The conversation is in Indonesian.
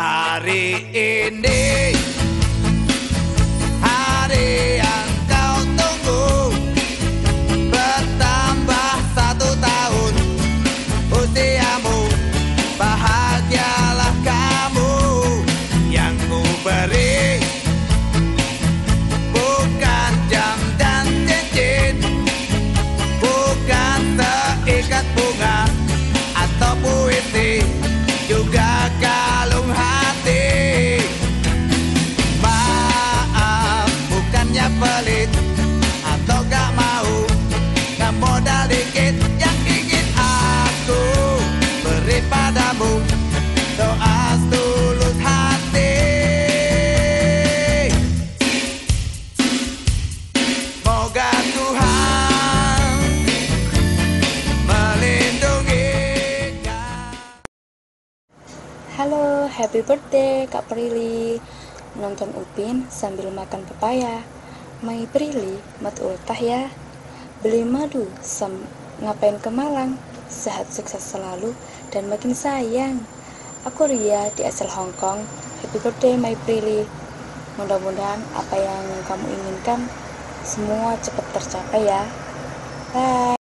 Hari ini Hari yang kau tunggu. Bertambah satu tahun Usiamu Bahagialah kamu. Yang ku beri Bukan jam dan cincin Bukan seikat bunga Halo, happy birthday Kak Prilly. Nonton Upin sambil makan pepaya. Mai Prilly, mat ultah ya. Beli madu, sam ngapain ke Malang? Sehat sukses selalu dan makin sayang. Aku Ria di asal Hong Kong. Happy birthday My Prilly. Mudah-mudahan apa yang kamu inginkan Semua cepat tercapai ya. Bye